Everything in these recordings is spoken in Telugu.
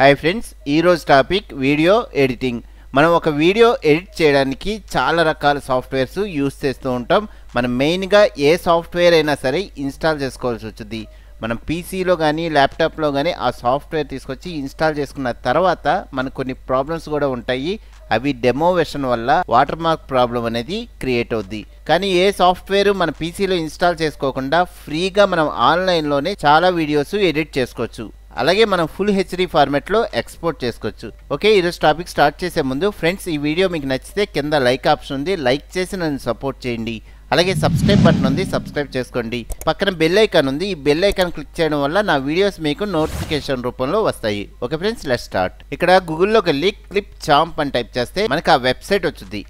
హాయ్ ఫ్రెండ్స్ ఈరోజు టాపిక్ వీడియో ఎడిటింగ్ మనం ఒక వీడియో ఎడిట్ చేయడానికి చాలా రకాల సాఫ్ట్వేర్స్ యూస్ చేస్తూ ఉంటాం. మనం మెయిన్గా ఏ సాఫ్ట్వేర్ అయినా సరే ఇన్స్టాల్ చేసుకోవాల్సి వచ్చింది మనం పీసీలో కానీ ల్యాప్టాప్లో కానీ ఆ సాఫ్ట్వేర్ తీసుకొచ్చి ఇన్స్టాల్ చేసుకున్న తర్వాత మనకు కొన్ని ప్రాబ్లమ్స్ కూడా ఉంటాయి. అవి డెమో వెర్షన్ వల్ల వాటర్ మార్క్ ప్రాబ్లం అనేది క్రియేట్ అవుద్ది. కానీ ఏ సాఫ్ట్వేర్ మన పీసీలో ఇన్స్టాల్ చేసుకోకుండా ఫ్రీగా మనం ఆన్లైన్లోనే చాలా వీడియోస్ ఎడిట్ చేసుకోవచ్చు. అలాగే మనం ఫుల్ హెచ్డి ఫార్మెట్లో ఎక్స్పోర్ట్ చేసుకోవచ్చు. ఓకే ఈరోజు టాపిక్ స్టార్ట్ చేసే ముందు ఫ్రెండ్స్ ఈ వీడియో మీకు నచ్చితే కింద లైక్ ఆప్షన్ ఉంది. లైక్ చేసి నన్ను సపోర్ట్ చేయండి. అలాగే సబ్స్క్రైబ్ బటన్ ఉంది సబ్స్క్రైబ్ చేసుకోండి. పక్కన బెల్ ఐకాన్ ఉంది. ఈ బెల్ ఐకాన్ క్లిక్ చేయడం వల్ల నా వీడియోస్ మీకు నోటిఫికేషన్ రూపంలో వస్తాయి. ఓకే ఫ్రెండ్స్ లెట్ స్టార్ట్ ఇక్కడ గూగుల్లోకి వెళ్ళి క్లిప్ చాంప్ అని టైప్ చేస్తే మనకి ఆ వెబ్సైట్ వచ్చింది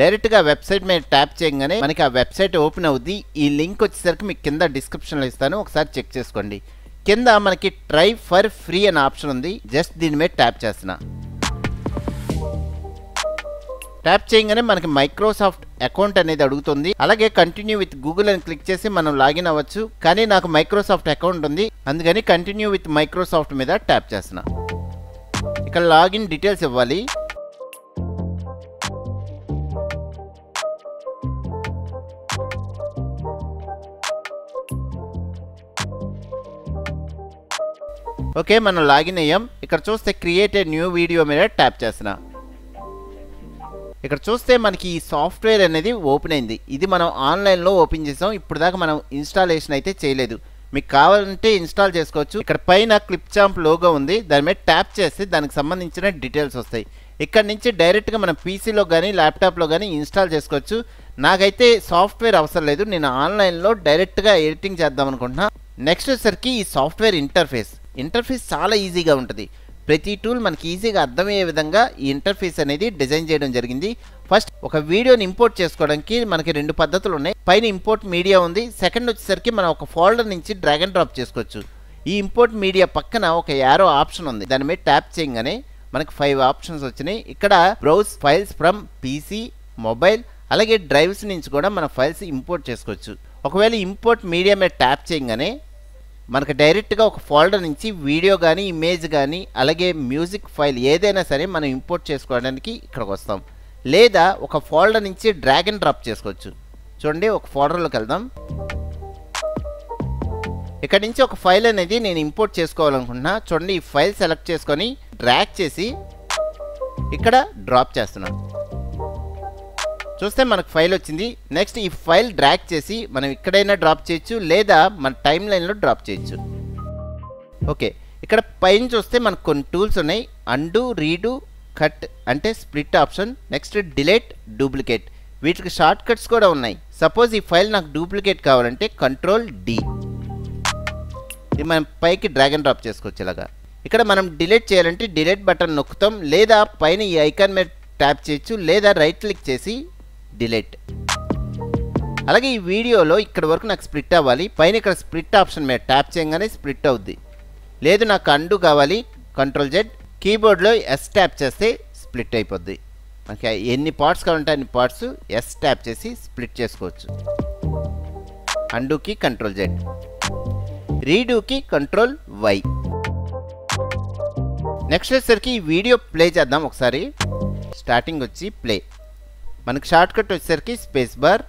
డైరెక్ట్గా వెబ్సైట్ మీద ట్యాప్ చేయగానే మనకి ఆ వెబ్సైట్ ఓపెన్ అవుద్ది. ఈ లింక్ వచ్చేసరికి మీకు కింద డిస్క్రిప్షన్లో ఇస్తాను. ఒకసారి చెక్ చేసుకోండి. కింద మనకి ట్రై ఫర్ ఫ్రీ అనే ఆప్షన్ ఉంది. జస్ట్ దీని మీద ట్యాప్ చేస్తున్నా. ట్యాప్ చేయగానే మనకి మైక్రోసాఫ్ట్ అకౌంట్ అనేది అడుగుతుంది. అలాగే కంటిన్యూ విత్ గూగుల్ అని క్లిక్ చేసి మనం లాగిన్ అవ్వచ్చు. కానీ నాకు మైక్రోసాఫ్ట్ అకౌంట్ ఉంది. అందుకని కంటిన్యూ విత్ మైక్రోసాఫ్ట్ మీద ట్యాప్ చేస్తున్నా. ఇక్కడ లాగిన్ డీటెయిల్స్ ఇవ్వాలి. ఓకే మనం లాగిన్ అయ్యాం. ఇక్కడ చూస్తే క్రియేట్ ఏ న్యూ వీడియో మీద ట్యాప్ చేస్తున్నా. ఇక్కడ చూస్తే మనకి ఈ సాఫ్ట్వేర్ అనేది ఓపెన్ అయింది. ఇది మనం ఆన్లైన్లో ఓపెన్ చేసాం. ఇప్పుడు దాకా మనం ఇన్స్టాలేషన్ అయితే చేయలేదు. మీకు కావాలంటే ఇన్స్టాల్ చేసుకోవచ్చు. ఇక్కడ పైన క్లిప్ చాంప్ లోగో ఉంది. దాని మీద ట్యాప్ చేస్తే దానికి సంబంధించిన డీటెయిల్స్ వస్తాయి. ఇక్కడ నుంచి డైరెక్ట్గా మనం పీసీలో కానీ ల్యాప్టాప్లో కానీ ఇన్స్టాల్ చేసుకోవచ్చు. నాకైతే సాఫ్ట్వేర్ అవసరం లేదు. నేను ఆన్లైన్లో డైరెక్ట్గా ఎడిటింగ్ చేద్దాం అనుకుంటున్నా. నెక్స్ట్ వచ్చేసరికి ఈ సాఫ్ట్వేర్ ఇంటర్ఫేస్ ఇంటర్ఫేస్ చాలా ఈజీగా ఉంటుంది. ప్రతి టూల్ మనకి ఈజీగా అర్థమయ్యే విధంగా ఈ ఇంటర్ఫేస్ అనేది డిజైన్ చేయడం జరిగింది. ఫస్ట్ ఒక వీడియోని ఇంపోర్ట్ చేసుకోవడానికి మనకి రెండు పద్ధతులు ఉన్నాయి. పైన ఇంపోర్ట్ మీడియా ఉంది. సెకండ్ వచ్చేసరికి మనం ఒక ఫోల్డర్ నుంచి డ్రాగ్ అండ్ డ్రాప్ చేసుకోవచ్చు. ఈ ఇంపోర్ట్ మీడియా పక్కన ఒక యారో ఆప్షన్ ఉంది. దాని మీద ట్యాప్ చేయగానే మనకి ఫైవ్ ఆప్షన్స్ వచ్చినాయి. ఇక్కడ browse files from PC mobile అలాగే డ్రైవ్స్ నుంచి కూడా మన ఫైల్స్ ఇంపోర్ట్ చేసుకోవచ్చు. ఒకవేళ ఇంపోర్ట్ మీడియా మీద ట్యాప్ చేయగానే మనకు డైరెక్ట్గా ఒక ఫోల్డర్ నుంచి వీడియో కానీ ఇమేజ్ కానీ అలాగే మ్యూజిక్ ఫైల్ ఏదైనా సరే మనం ఇంపోర్ట్ చేసుకోవడానికి ఇక్కడికి వస్తాం. లేదా ఒక ఫోల్డర్ నుంచి డ్రాగ్ అండ్ డ్రాప్ చేసుకోవచ్చు. చూడండి ఒక ఫోల్డర్లోకి వెళ్దాం. ఇక్కడ నుంచి ఒక ఫైల్ అనేది నేను ఇంపోర్ట్ చేసుకోవాలనుకుంటున్నా. చూడండి ఈ ఫైల్ సెలెక్ట్ చేసుకొని డ్రాగ్ చేసి ఇక్కడ డ్రాప్ చేస్తున్నాను. చూస్తే మనకు ఫైల్ వచ్చింది. నెక్స్ట్ ఈ ఫైల్ డ్రాక్ చేసి మనం ఇక్కడైనా డ్రాప్ చేయొచ్చు లేదా మన టైం లైన్లో డ్రాప్ చేయొచ్చు. ఓకే ఇక్కడ పైన చూస్తే మనకు కొన్ని టూల్స్ ఉన్నాయి. అండు రీడు కట్ అంటే split option next delete duplicate వీటికి షార్ట్ కట్స్ కూడా ఉన్నాయి. సపోజ్ ఈ ఫైల్ నాకు డూప్లికేట్ కావాలంటే కంట్రోల్ డి ఇది మనం పైకి డ్రాగ్ అండ్ డ్రాప్ చేసుకోవచ్చు ఇలాగా. ఇక్కడ మనం డిలీట్ చేయాలంటే డిలీట్ బటన్ నొక్కుతాం లేదా పైన ఈ ఐకాన్ మీద ట్యాప్ చేయొచ్చు లేదా రైట్ క్లిక్ చేసి డిలీట్. అలాగే ఈ వీడియోలో ఇక్కడ వరకు నాకు స్ప్లిట్ అవ్వాలి. పైన ఇక్కడ స్ప్లిట్ ఆప్షన్ మీద ట్యాప్ చేయగానే స్ప్లిట్ అవుద్ది. లేదు నాకు అండు కావాలి. కంట్రోల్ జెడ్ కీబోర్డ్లో ఎస్ ట్యాప్ చేస్తే స్ప్లిట్ అయిపోద్ది. మనకి ఎన్ని పార్ట్స్ కావాలంటే అన్ని పార్ట్స్ ఎస్ ట్యాప్ చేసి స్ప్లిట్ చేసుకోవచ్చు. అండుకి కంట్రోల్ జెడ్ రీడూకి కంట్రోల్ వై నెక్స్ట్ వచ్చేసరికి ఈ వీడియో ప్లే చేద్దాం ఒకసారి. స్టార్టింగ్ వచ్చి ప్లే మనకి షార్ట్ కట్ వచ్చేసరికి స్పేస్ బార్.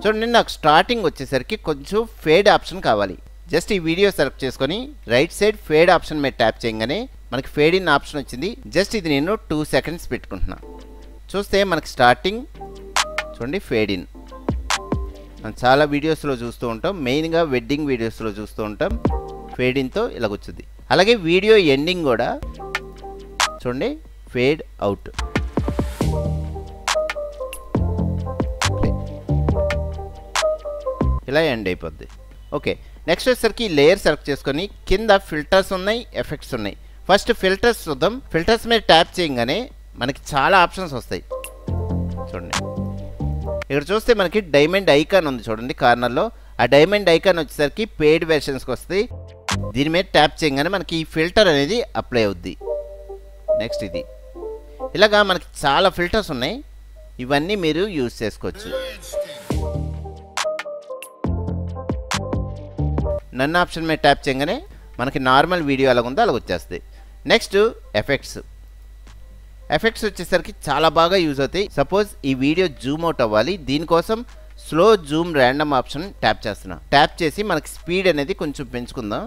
చూడండి నాకు స్టార్టింగ్ వచ్చేసరికి కొంచెం ఫేడ్ ఆప్షన్ కావాలి. జస్ట్ ఈ వీడియో సెలెక్ట్ చేసుకొని రైట్ సైడ్ ఫేడ్ ఆప్షన్ మీద ట్యాప్ చేయగానే మనకి ఫేడ్ ఇన్ ఆప్షన్ వచ్చింది. జస్ట్ ఇది నేను టూ సెకండ్స్ పెట్టుకుంటున్నా. చూస్తే మనకి స్టార్టింగ్ చూడండి ఫేడ్ ఇన్. మనం చాలా వీడియోస్లో చూస్తూ ఉంటాం. మెయిన్గా వెడ్డింగ్ వీడియోస్లో చూస్తూ ఉంటాం. ఫేడ్ ఇన్తో ఇలాగొచ్చుద్ది. అలాగే వీడియో ఎండింగ్ కూడా చూడండి ఫేడ్ అవుట్. ఇలా ఎండ్ అయిపోద్ది. ఓకే నెక్స్ట్ వచ్చేసరికి లేయర్ సెలెక్ట్ చేసుకొని కింద ఫిల్టర్స్ ఉన్నాయి ఎఫెక్ట్స్ ఉన్నాయి. ఫస్ట్ ఫిల్టర్స్ చూద్దాం. ఫిల్టర్స్ మీద ట్యాప్ చేయగానే మనకి చాలా ఆప్షన్స్ వస్తాయి. చూడండి. ఇక్కడ చూస్తే మనకి డైమండ్ ఐకాన్ ఉంది చూడండి కార్నర్లో. ఆ డైమండ్ ఐకాన్ వచ్చేసరికి పెయిడ్ వెర్షన్స్కి వస్తాయి. దీని మీద ట్యాప్ చేయగానే మనకి ఈ ఫిల్టర్ అనేది అప్లై అవుద్ది. నెక్స్ట్ ఇది. ఇలాగా మనకి చాలా ఫిల్టర్స్ ఉన్నాయి. ఇవన్నీ మీరు యూజ్ చేసుకోవచ్చు. నన్ను ఆప్షన్ మీద ట్యాప్ చేయగానే మనకి నార్మల్ వీడియో అలా ఉందో అలా వచ్చేస్తుంది నెక్స్ట్ ఎఫెక్ట్స్. ఎఫెక్ట్స్ వచ్చేసరికి చాలా బాగా యూజ్ అవుతాయి. సపోజ్ ఈ వీడియో జూమ్ అవుట్ అవ్వాలి. దీనికోసం slow zoom random option tap చేస్తున్నా. ట్యాప్ చేసి మనకి స్పీడ్ అనేది కొంచెం పెంచుకుందాం.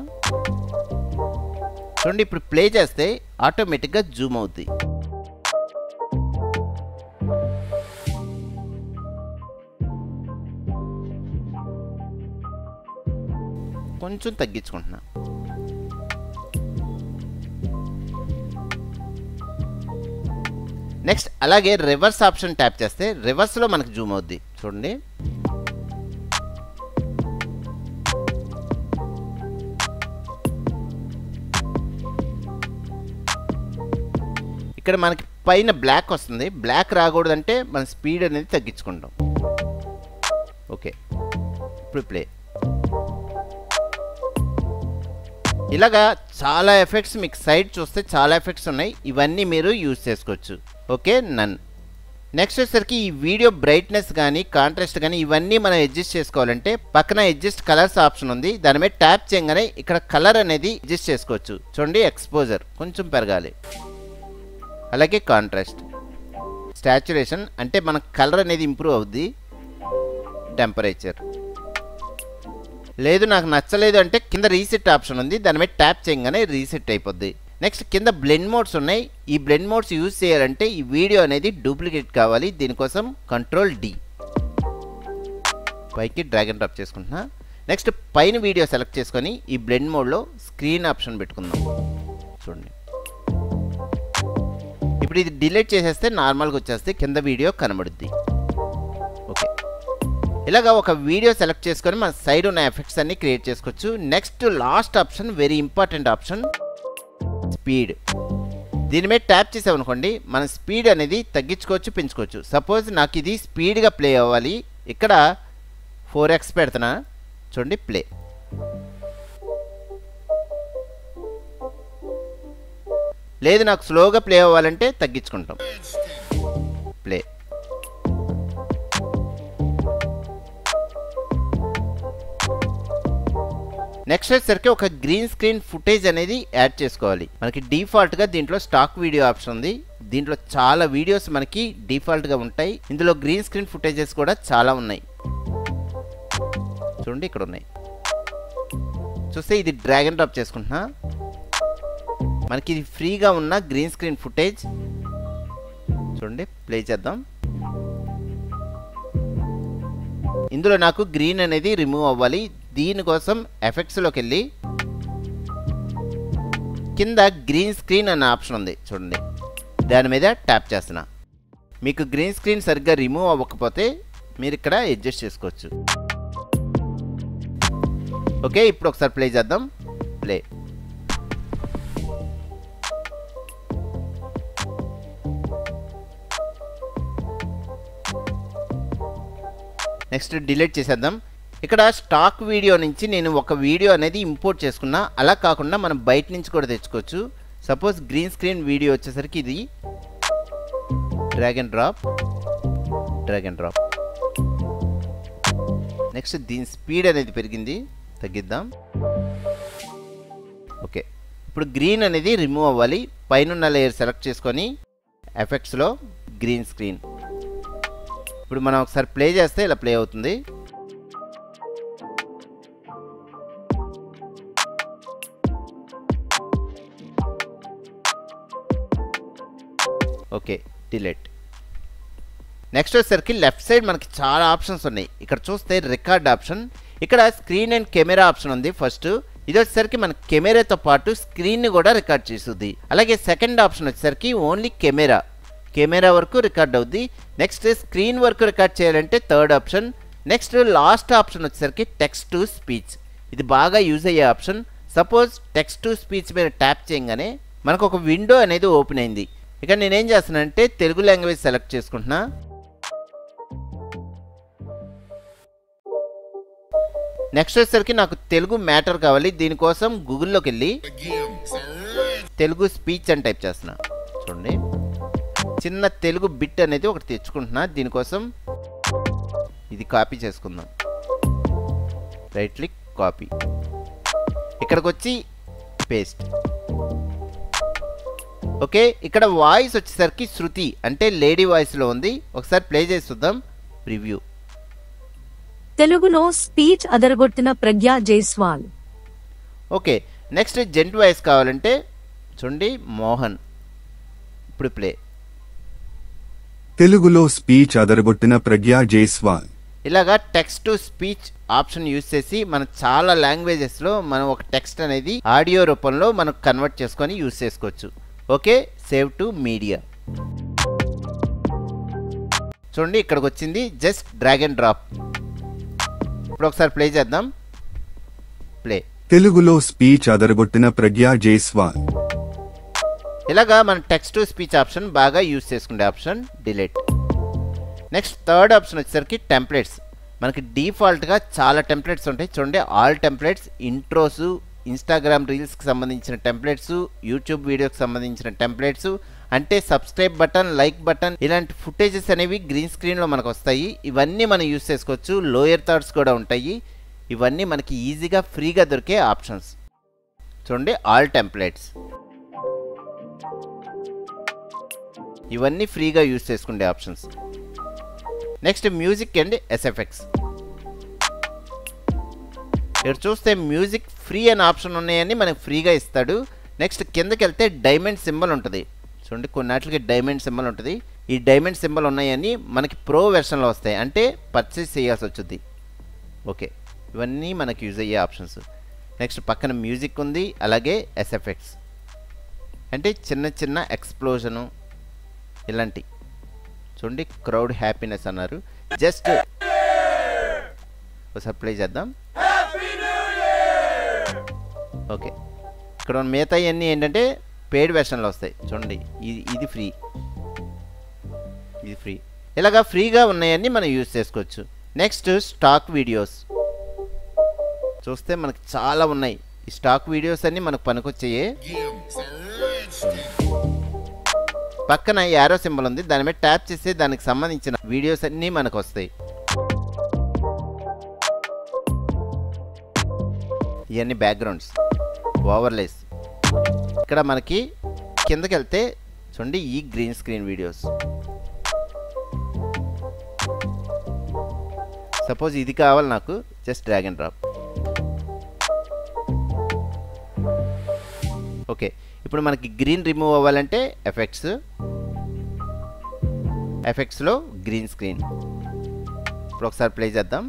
చూడండి ఇప్పుడు ప్లే చేస్తే ఆటోమేటిక్గా జూమ్ అవుతుంది కొంచెం తగ్గించుకుంటున్నా. నెక్స్ట్ అలాగే రివర్స్ ఆప్షన్ ట్యాప్ చేస్తే రివర్స్లో మనకు జూమ్ అవుద్ది. చూడండి. ఇక్కడ మనకి పైన బ్లాక్ వస్తుంది. బ్లాక్ రాకూడదంటే మన స్పీడ్ అనేది తగ్గించుకుంటాం. ఓకే. ఇప్పుడు ప్లే. ఇలాగా చాలా ఎఫెక్ట్స్ మీకు సైడ్ చూస్తే చాలా ఎఫెక్ట్స్ ఉన్నాయి. ఇవన్నీ మీరు యూజ్ చేసుకోవచ్చు. ఓకే నన్ నెక్స్ట్ వచ్చేసరికి ఈ వీడియో బ్రైట్నెస్ కానీ కాంట్రాస్ట్ కానీ ఇవన్నీ మనం అడ్జస్ట్ చేసుకోవాలంటే పక్కన అడ్జస్ట్ కలర్స్ ఆప్షన్ ఉంది. దాని మీద ట్యాప్ చేయగానే ఇక్కడ కలర్ అనేది అడ్జస్ట్ చేసుకోవచ్చు. చూడండి ఎక్స్పోజర్ కొంచెం పెరగాలి. అలాగే కాంట్రాస్ట్ స్టాచ్యురేషన్ అంటే మన కలర్ అనేది ఇంప్రూవ్ అవుద్ది. టెంపరేచర్ లేదు నాకు నచ్చలేదు అంటే కింద రీసెట్ ఆప్షన్ ఉంది. దాని మీద ట్యాప్ చేయగానే రీసెట్ అయిపోద్ది. నెక్స్ట్ కింద బ్లెండ్ మోడ్స్ ఉన్నాయి. ఈ బ్లెండ్ మోడ్స్ యూజ్ చేయాలంటే ఈ వీడియో అనేది డూప్లికేట్ కావాలి. దీనికోసం కంట్రోల్ డి పైకి డ్రాగన్ డ్రాప్ చేసుకుంటున్నా. నెక్స్ట్ పైన వీడియో సెలెక్ట్ చేసుకొని ఈ బ్లెండ్ మోడ్లో స్క్రీన్ ఆప్షన్ పెట్టుకుందాం. చూడండి. ఇప్పుడు ఇది డిలీట్ చేసేస్తే నార్మల్గా వచ్చేస్తే కింద వీడియో కనబడుద్ది. ఇలాగా ఒక వీడియో సెలెక్ట్ చేసుకొని మన సైడ్ ఉన్న ఎఫెక్ట్స్ అన్ని క్రియేట్ చేసుకోవచ్చు. Next last option very important option speed దీని మీద ట్యాప్ చేసామనుకోండి మన స్పీడ్ అనేది తగ్గించుకోవచ్చు పెంచుకోవచ్చు. సపోజ్ నాకు ఇది స్పీడ్గా ప్లే అవ్వాలి. ఇక్కడ ఫోర్ ఎక్స్ పెడుతున్నా. చూడండి ప్లే లేదు నాకు స్లోగా ప్లే అవ్వాలంటే తగ్గించుకుంటాం. ప్లే నెక్స్ట్ వచ్చేసరికి ఒక గ్రీన్ స్క్రీన్ ఫుటేజ్ అనేది యాడ్ చేసుకోవాలి. మనకి డిఫాల్ట్గా దీంట్లో స్టాక్ వీడియో ఆప్షన్ ఉంది. దీంట్లో చాలా వీడియోస్ మనకి డిఫాల్ట్గా ఉంటాయి. ఇందులో గ్రీన్ స్క్రీన్ ఫుటేజెస్ కూడా చాలా ఉన్నాయి. చూడండి ఇక్కడ ఉన్నాయి. చూస్తే ఇది డ్రాగన్ డ్రాప్ చేసుకుంటున్నా. మనకి ఇది ఫ్రీగా ఉన్న గ్రీన్ స్క్రీన్ ఫుటేజ్ చూడండి ప్లే చేద్దాం. ఇందులో నాకు గ్రీన్ అనేది రిమూవ్ అవ్వాలి. దీనికోసం ఎఫెక్ట్స్లోకి వెళ్ళి కింద గ్రీన్ స్క్రీన్ అనే ఆప్షన్ ఉంది. చూడండి. దాని మీద ట్యాప్ చేస్తున్నా. మీకు గ్రీన్ స్క్రీన్ సరిగ్గా రిమూవ్ అవ్వకపోతే మీరు ఇక్కడ అడ్జస్ట్ చేసుకోవచ్చు. ఓకే ఇప్పుడు ఒకసారి ప్లే చేద్దాం. ప్లే. నెక్స్ట్ డిలీట్ చేసేద్దాం. ఇక్కడ స్టాక్ వీడియో నుంచి నేను ఒక వీడియో అనేది ఇంపోర్ట్ చేసుకున్నా. అలా కాకుండా మనం బయట నుంచి కూడా తెచ్చుకోవచ్చు. సపోజ్ గ్రీన్ స్క్రీన్ వీడియో వచ్చేసరికి ఇది. Drag and drop drag and drop next దీని స్పీడ్ అనేది పెరిగింది. తగ్గిద్దాం. ఓకే ఇప్పుడు గ్రీన్ అనేది రిమూవ్ అవ్వాలి. పైన లేయర్ సెలెక్ట్ చేసుకొని ఎఫెక్ట్స్లో గ్రీన్ స్క్రీన్ ఇప్పుడు మనం ఒకసారి ప్లే చేస్తే ఇలా ప్లే అవుతుంది. Okay delete. నెక్స్ట్ వచ్చేసరికి లెఫ్ట్ సైడ్ మనకి చాలా ఆప్షన్స్ ఉన్నాయి. ఇక్కడ చూస్తే రికార్డ్ ఆప్షన్ ఇక్కడ స్క్రీన్ అండ్ కెమెరా ఆప్షన్ ఉంది ఫస్ట్ ఇది వచ్చేసరికి మన కెమెరాతో పాటు స్క్రీన్ని కూడా రికార్డ్ చేస్తుంది. అలాగే సెకండ్ ఆప్షన్ వచ్చేసరికి ఓన్లీ కెమెరా కెమెరా వరకు రికార్డ్ అవుద్ది. నెక్స్ట్ స్క్రీన్ వరకు రికార్డ్ చేయాలంటే third option next last option వచ్చేసరికి టెక్స్ట్ టు స్పీచ్ ఇది బాగా యూజ్ అయ్యే option suppose text to speech మీద ట్యాప్ చేయగానే మనకు ఒక విండో అనేది ఓపెన్ అయింది. ఇక నేనేం చేస్తానంటే తెలుగు లాంగ్వేజ్ సెలెక్ట్ చేసుకుంటున్నా. నెక్స్ట్ వచ్చేసరికి నాకు తెలుగు మ్యాటర్ కావాలి దీనికోసం గూగుల్లోకి వెళ్ళి తెలుగు స్పీచ్ అని టైప్ చేస్తున్నా. చూడండి. చిన్న తెలుగు బిట్ అనేది ఒకటి తెచ్చుకుంటున్నా దీనికోసం ఇది కాపీ చేసుకుందాం. Right click copy. ఇక్కడికి వచ్చి పేస్ట్. ఓకే ఇక్కడ వాయిస్ వచ్చేసరికి శృతి అంటే లేడీ వాయిస్లో ఉంది. ఒకసారి ప్లే చేసి చూద్దాం. రివ్యూ తెలుగులో speech అదరగొట్టిన Pragya Jaiswal. Okay next gent voice కావాలంటే చూడండి మోహన్. ఇప్పుడు ప్లే. తెలుగులో స్పీచ్ అదరగొట్టిన ప్రజ్ఞా జైస్వాల్. ఇలాగా text to speech option use చేసి మనం చాలా లాంగ్వేజెస్లో మనం ఒక టెక్స్ట్ అనేది ఆడియో రూపంలో మనం కన్వర్ట్ చేసుకొని యూజ్ చేసుకోవచ్చు. Okay save to media. చూడండి ఇక్కడికి వచ్చింది జస్ట్ డ్రాగ్ అండ్ డ్రాప్. ఇప్పుడు ఒకసారి ప్లే చేద్దాం. ప్లే. తెలుగులో స్పీచ్ అదరగొట్టిన ప్రజ్ఞా జైస్వాల్. ఇలాగా మన టెక్స్ట్ టు స్పీచ్ ఆప్షన్ బాగా యూజ్ చేసుకునే option delete. Next third option వచ్చేసరికి టెంప్లెట్స్. మనకి డిఫాల్ట్గా చాలా టెంప్లెట్స్ ఉంటాయి. చూడండి ఆల్ టెంప్లెట్స్ ఇంట్రోస్ ఇన్స్టాగ్రామ్ రీల్స్కి సంబంధించిన టెంప్లెట్స్ యూట్యూబ్ వీడియోకి సంబంధించిన టెంప్లెట్స్ అంటే సబ్స్క్రైబ్ బటన్ లైక్ బటన్ ఇలాంటి ఫుటేజెస్ అనేవి గ్రీన్ స్క్రీన్లో మనకు వస్తాయి. ఇవన్నీ మనం యూస్ చేసుకోవచ్చు. లోయర్ థాట్స్ కూడా ఉంటాయి. ఇవన్నీ మనకి ఈజీగా ఫ్రీగా దొరికే ఆప్షన్స్ చూడండి ఆల్ టెంప్లెట్స్ ఇవన్నీ ఫ్రీగా యూస్ చేసుకునే options next music and SFX ఇక్కడ చూస్తే మ్యూజిక్ ఫ్రీ అనే ఆప్షన్ ఉన్నాయని మనకు ఫ్రీగా ఇస్తాడు. నెక్స్ట్ కిందకి వెళ్తే డైమండ్ సింబల్ ఉంటుంది. చూడండి కొన్నిటికి డైమండ్ సింబల్ ఉంటుంది. ఈ డైమండ్ సింబల్ ఉన్నాయని మనకి ప్రో వెర్షన్లో వస్తాయి. అంటే పర్చేస్ చేయాల్సి వచ్చింది ఓకే. ఇవన్నీ మనకు యూజ్ అయ్యే ఆప్షన్స్. నెక్స్ట్ పక్కన మ్యూజిక్ ఉంది అలాగే ఎస్ఎఫెక్ట్స్ అంటే చిన్న చిన్న ఎక్స్ప్లోజను ఇలాంటి. చూడండి క్రౌడ్ హ్యాపీనెస్ అన్నారు. జస్ట్ ఒకసారి ప్లే చేద్దాం. ఓకే. ఇక్కడ ఉన్న మిగతా అన్నీ ఏంటంటే పెయిడ్ వెర్షన్లో వస్తాయి. చూడండి ఇది ఇది ఫ్రీ ఇది ఫ్రీ ఇలాగా ఫ్రీగా ఉన్నాయన్నీ మనం యూజ్ చేసుకోవచ్చు. నెక్స్ట్ స్టాక్ వీడియోస్ చూస్తే మనకు చాలా ఉన్నాయి. ఈ స్టాక్ వీడియోస్ అన్నీ మనకు పనికొచ్చాయి. పక్కన యారో సింబల్ ఉంది. దాని మీద ట్యాప్ చేస్తే దానికి సంబంధించిన వీడియోస్ అన్నీ మనకు వస్తాయి. ఇవన్నీ బ్యాక్గ్రౌండ్స్ ఓవర్లేస్. ఇక్కడ మనకి కిందకి వెళ్తే చూడండి ఈ గ్రీన్ స్క్రీన్ వీడియోస్. సపోజ్ ఇది కావాలి నాకు just drag and drop. Okay ఇప్పుడు మనకి గ్రీన్ రిమూవ్ అవ్వాలంటే ఎఫెక్ట్స్. ఎఫెక్ట్స్లో గ్రీన్ స్క్రీన్. ఇప్పుడు ఒకసారి ప్లే చేద్దాం.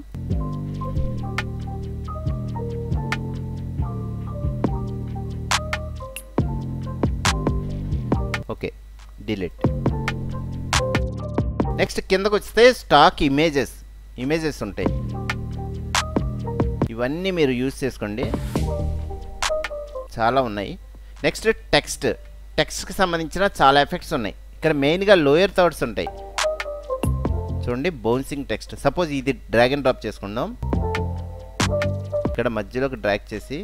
Okay delete. నెక్స్ట్ కిందకు వస్తే స్టాక్ ఇమేజెస్ ఇమేజెస్ ఉంటాయి. ఇవన్నీ మీరు యూజ్ చేసుకోండి. చాలా ఉన్నాయి. నెక్స్ట్ టెక్స్ట్ టెక్స్ట్కి సంబంధించిన చాలా ఎఫెక్ట్స్ ఉన్నాయి. ఇక్కడ మెయిన్గా లోయర్ థర్డ్స్ ఉంటాయి. చూడండి బౌన్సింగ్ టెక్స్ట్. సపోజ్ ఇది డ్రాగ్ అండ్ డ్రాప్ చేసుకుందాం. ఇక్కడ మధ్యలోకి డ్రాగ్ చేసి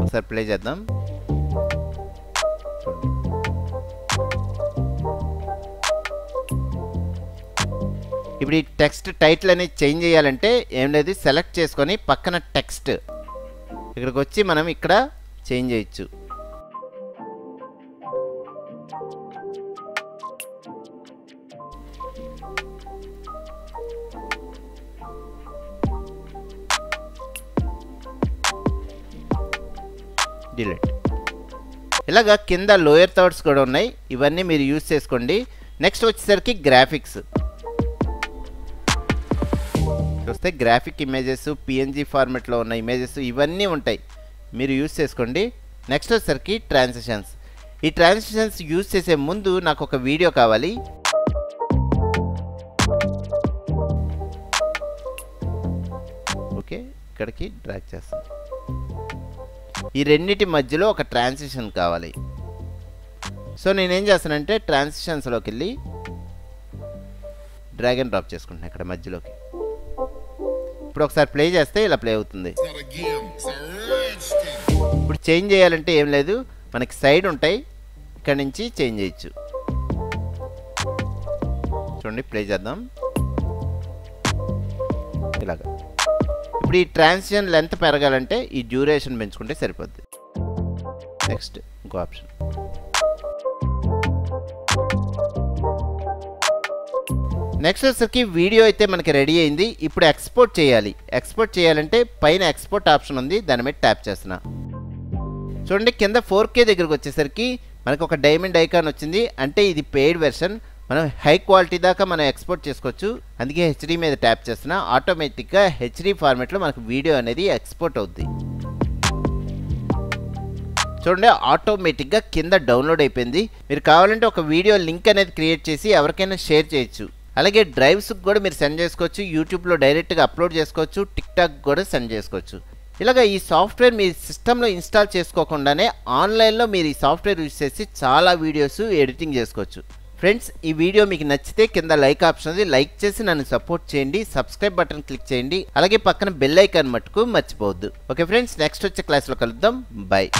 ఒకసారి ప్లే చేద్దాం. ఇప్పుడు ఈ టెక్స్ట్ టైటిల్ అనేది చేంజ్ చేయాలంటే ఏం లేదు సెలెక్ట్ చేసుకొని పక్కన టెక్స్ట్ ఇక్కడికి వచ్చి మనం ఇక్కడ చేంజ్ చేయొచ్చు. డిలీట్ ఇలాగా కింద లోయర్ థాట్స్ కూడా ఉన్నాయి. ఇవన్నీ మీరు యూజ్ చేసుకోండి. నెక్స్ట్ వచ్చేసరికి గ్రాఫిక్స్ చూస్తే గ్రాఫిక్ ఇమేజెస్ పిఎన్జీ ఫార్మెట్లో ఉన్న ఇమేజెస్ ఇవన్నీ ఉంటాయి. మీరు యూజ్ చేసుకోండి. నెక్స్ట్ వచ్చేసరికి ట్రాన్సిషన్స్ ఈ ట్రాన్సిషన్స్ యూజ్ చేసే ముందు నాకు ఒక వీడియో కావాలి. ఓకే ఇక్కడికి డ్రాక్ చేస్తాను. ఈ రెండింటి మధ్యలో ఒక ట్రాన్సిషన్ కావాలి. సో నేనేం చేస్తానంటే ట్రాన్సిషన్స్లోకి వెళ్ళి డ్రాగన్ డ్రాప్ చేసుకుంటున్నాను ఇక్కడ మధ్యలోకి. ఇప్పుడు ఒకసారి ప్లే చేస్తే ఇలా ప్లే అవుతుంది. ఇప్పుడు చేంజ్ చేయాలంటే ఏం లేదు. మనకి సైడ్ ఉంటాయి. ఇక్కడ నుంచి చేంజ్ చేయొచ్చు. చూడండి ప్లే చేద్దాం. ఇలాగా. ఇప్పుడు ఈ ట్రాన్సిషన్ లెంత్ పెరగాలంటే ఈ డ్యూరేషన్ పెంచుకుంటే సరిపోద్ది. నెక్స్ట్ ఇంకో ఆప్షన్ నెక్స్ట్ వచ్చేసరికి వీడియో అయితే మనకి రెడీ అయింది. ఇప్పుడు ఎక్స్పోర్ట్ చేయాలి. ఎక్స్పోర్ట్ చేయాలంటే పైన ఎక్స్పోర్ట్ ఆప్షన్ ఉంది. దాని మీద ట్యాప్ చేస్తున్నా. చూడండి కింద ఫోర్ కే దగ్గరకు వచ్చేసరికి మనకు ఒక డైమండ్ ఐకాన్ వచ్చింది. అంటే ఇది పెయిడ్ వెర్షన్ మనం హై క్వాలిటీ దాకా మనం ఎక్స్పోర్ట్ చేసుకోవచ్చు. అందుకే హెచ్డీ మీద ట్యాప్ చేస్తున్నా. ఆటోమేటిక్గా హెచ్డి ఫార్మేట్లో మనకు వీడియో అనేది ఎక్స్పోర్ట్ అవుద్ది. చూడండి ఆటోమేటిక్గా కింద డౌన్లోడ్ అయిపోయింది. మీరు కావాలంటే ఒక వీడియో లింక్ అనేది క్రియేట్ చేసి ఎవరికైనా షేర్ చేయొచ్చు. అలాగే డ్రైవ్స్కి కూడా మీరు సెండ్ చేసుకోవచ్చు యూట్యూబ్లో డైరెక్ట్గా అప్లోడ్ చేసుకోవచ్చు టిక్టాక్ కూడా సెండ్ చేసుకోవచ్చు. ఇలాగ ఈ సాఫ్ట్వేర్ మీ సిస్టంలో ఇన్స్టాల్ చేసుకోకుండానే ఆన్లైన్లో మీరు ఈ సాఫ్ట్వేర్ యూజ్ చేసి చాలా వీడియోస్ ఎడిటింగ్ చేసుకోవచ్చు. ఫ్రెండ్స్ ఈ వీడియో మీకు నచ్చితే కింద లైక్ ఆప్షన్ ఉంది. లైక్ చేసి నన్ను సపోర్ట్ చేయండి. సబ్స్క్రైబ్ బటన్ క్లిక్ చేయండి. అలాగే పక్కన బెల్ ఐకాన్ మట్టుకు మర్చిపోవద్దు. ఓకే ఫ్రెండ్స్ నెక్స్ట్ వచ్చే క్లాస్లో కలుద్దాం. బాయ్